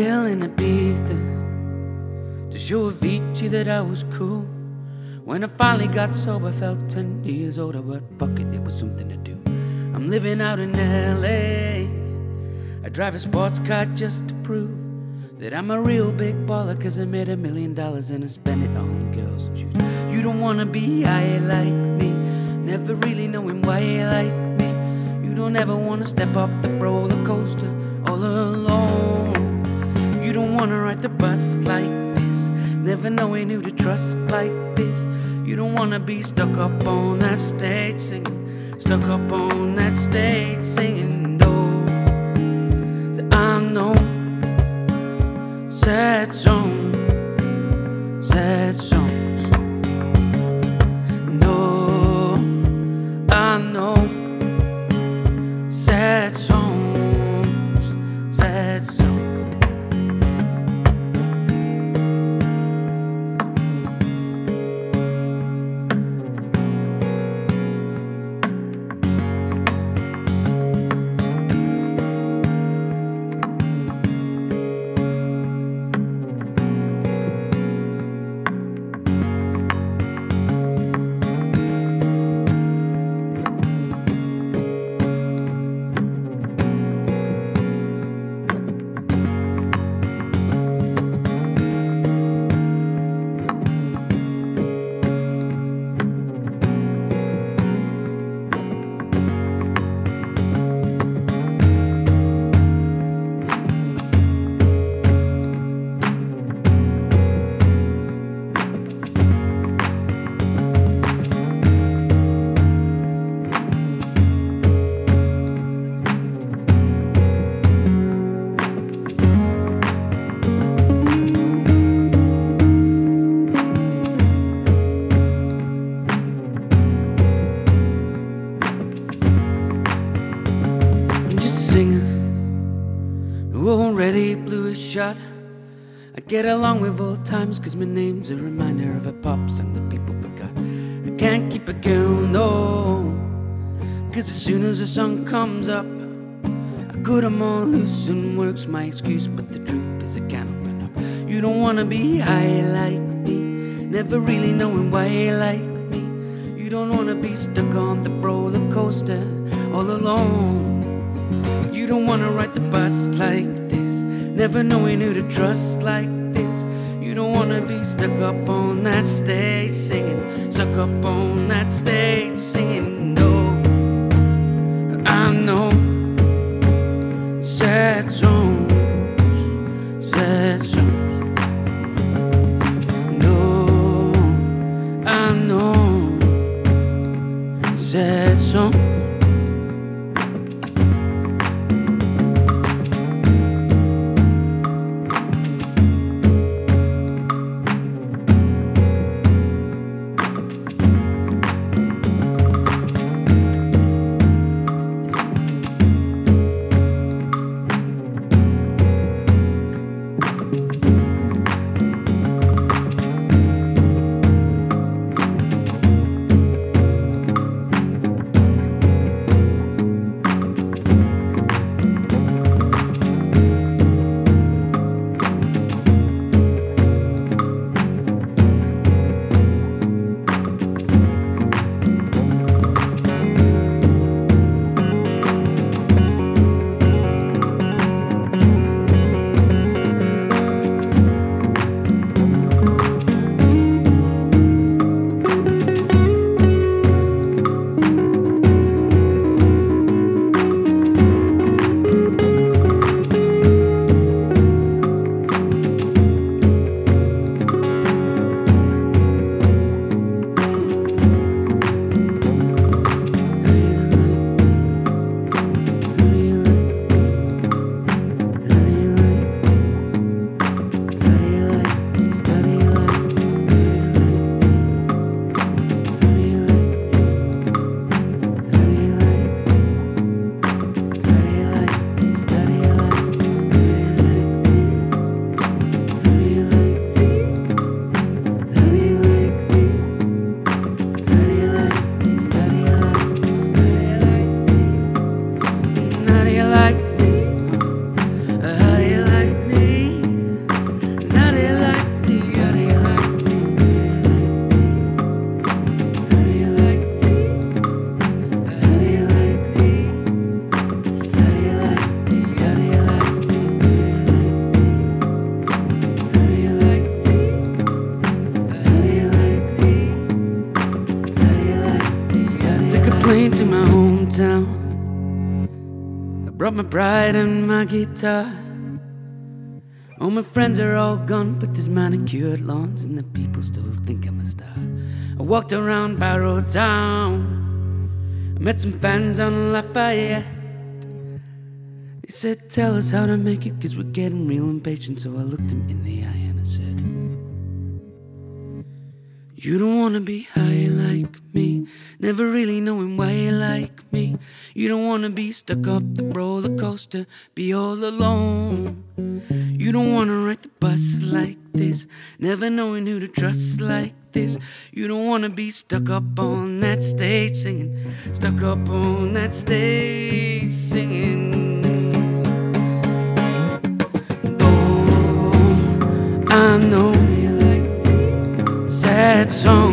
in Ibiza to show Avicii that I was cool. When I finally got sober, I felt 10 years older, but fuck it, it was something to do. I'm living out in LA. I drive a sports car just to prove that I'm a real big baller, cause I made a million dollars and I spend it all on girls and shoes. You don't wanna be high like me, never really knowing why you like me. You don't ever wanna step off the roller coaster wanna ride the bus like this, never knowing who to trust like this. You don't wanna be stuck up on that stage singing, stuck up on that stage singing. I get along with old times cause my name's a reminder of a pop song that people forgot. I can't keep a girl, no. Cause as soon as the song comes up, I cut 'em all loose and works my excuse. But the truth is, I can't open up. You don't wanna be high like me, never really knowing why you like me. You don't wanna be stuck on the roller coaster all alone. You don't wanna ride the bus like this, never knowing who to trust like this. You don't wanna be stuck up on Brought my bride and my guitar. All my friends are all gone, but there's manicured lawns, and the people still think I'm a star. I walked around Barrow Town. I met some fans on Lafayette. They said, Tell us how to make it, cause we're getting real impatient. So I looked them in the eye You don't wanna be high like me, never really knowing why you like me. You don't wanna be stuck off the roller coaster, be all alone. You don't wanna ride the bus like this, never knowing who to trust like this. You don't wanna be stuck up on that stage singing, stuck up on that stage singing. Sad song,